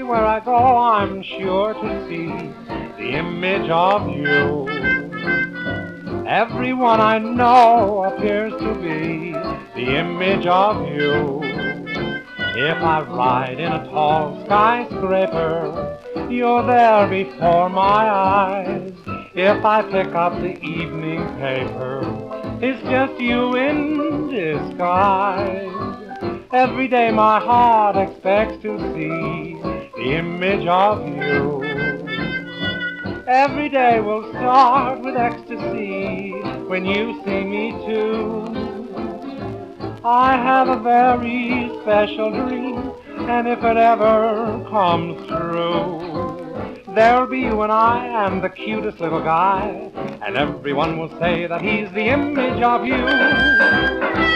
Everywhere I go, I'm sure to see the image of you. Everyone I know appears to be the image of you. If I ride in a tall skyscraper, you're there before my eyes. If I pick up the evening paper, it's just you in disguise. Every day my heart expects to see the image of you. Every day will start with ecstasy when you see me too. I have a very special dream, and if it ever comes true, there'll be you and I and the cutest little guy, and everyone will say that he's the image of you.